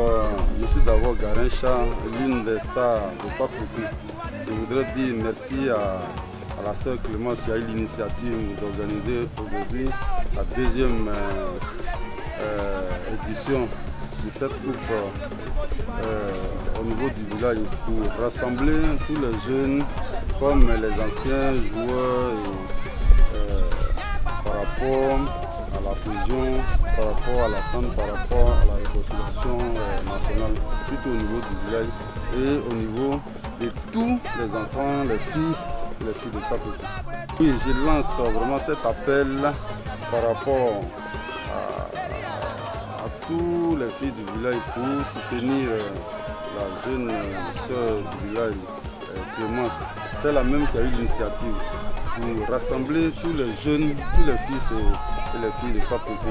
Euh, je suis d'abord l'une des stars de Papoukou. Je voudrais dire merci à, la sœur Clémence qui a eu l'initiative d'organiser aujourd'hui la deuxième euh, euh, édition de cette coupe au niveau du village pour rassembler tous les jeunes comme les anciens joueurs par rapport à la fusion, par rapport à la femme, par rapport à la au niveau du village et au niveau de tous les enfants, les fils, les filles de Sapou. Oui, je lance vraiment cet appel par rapport à, tous les filles du village pour soutenir euh, la jeune sœur du village, euh, Clémence. C'est la même qui a eu l'initiative pour rassembler tous les jeunes, tous les fils et, les filles de Papoukou.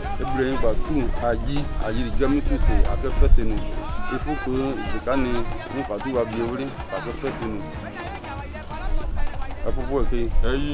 Ibrahim Batum ayi ayirigbẹmituse afẹ́fẹ́ tenu. Ifoko ìdìkanni ní fàdúrà bíi orí afẹ́fẹ́ tenu. Ẹfọwọ èké ẹyí.